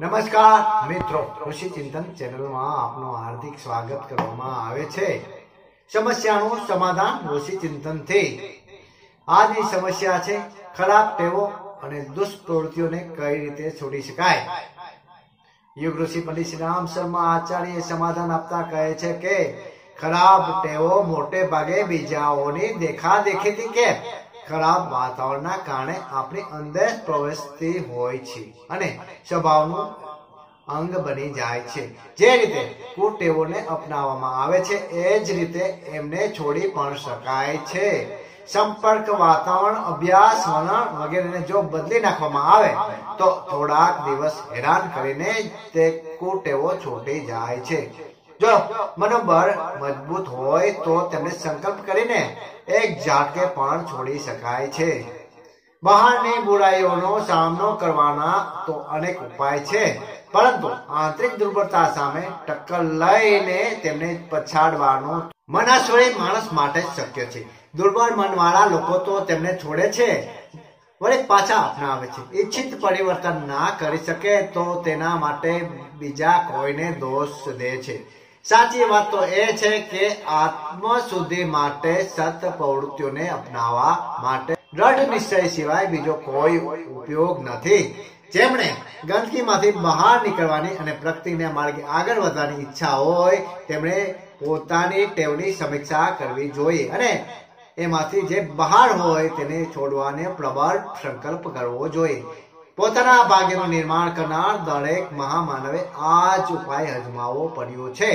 નમસ્કાર, મિત્રો. કૃષિ ચિંતન ચેનલમાં આપનું હાર્દિક સ્વાગત કરવામાં આવે છે. સમસ્યાનું સમાધાન કૃષિ ચિંતનથી. આજની સમસ્યા છે, ખરાબ ટેવો અને દુષ્પ્રવૃત્તિઓને કઈ રીતે છોડી શકાય? યુગ ઋષિ પંડિત શ્રી રામ શર્મા આચાર્ય સમાધાન આપતા કહે છે કે, ખરાબ ટેવો મોટે ભાગે બીજાઓની દેખા દેખીતી કે ખરાબ વાતાવરણના કારણે આપણી અંદર પ્રવેશતી હોય છે અને સ્વભાવનું અંગ બની જાય છે. જે રીતે કુટેવોને અપનાવવામાં આવે છે, એ જ રીતે એમને છોડી પણ શકાય છે. સંપર્ક, વાતાવરણ, અભ્યાસ વલણ વગેરેને જો બદલી નાખવામાં આવે, તો થોડાક દિવસ હેરાન કરીને તે કુટેવો છૂટી જાય છે. જો મનોબળ મજબૂત હોય તો તેમને સંકલ્પ કરીને એક ઝાટકે પણ છોડી શકાય છે. બહારની બુરાઈઓનો સામનો કરવાના તો અનેક ઉપાય છે, પરંતુ આંતરિક દુર્બળતા સામે ટક્કર લઈને તેમને પછાડવાનો મનાશ્વરી માણસ માટે જ શક્ય છે. દુર્બળ મનવાળા લોકો તો તેમને છોડે છે, વળી પાછા અપનાવે છે. ઈચ્છિત પરિવર્તન ના કરી શકે તો તેના માટે બીજા કોઈને દોષ દે છે. સાચી વાત તો એ છે કે આત્મ સુધી માટે સત પ્રવૃત્તિઓને અપનાવવા માટે દ્રઢ નિશ્ચય સિવાય બીજો કોઈ ઉપયોગ નથી. જેમણે ગંદકીમાંથી બહાર નીકળવાની અને પ્રગતિને માર્ગે આગળ વધવાની ઈચ્છા હોય, તેમણે પોતાની ટેવની સમીક્ષા કરવી જોઈએ અને એમાંથી જે બહાર હોય તેને છોડવાને પ્રબળ સંકલ્પ કરવો જોઈએ. પોતાના ભાગ્યનું નિર્માણ કરનાર દરેક મહામાનવે આ જ ઉપાય અજમાવવો પડ્યો છે.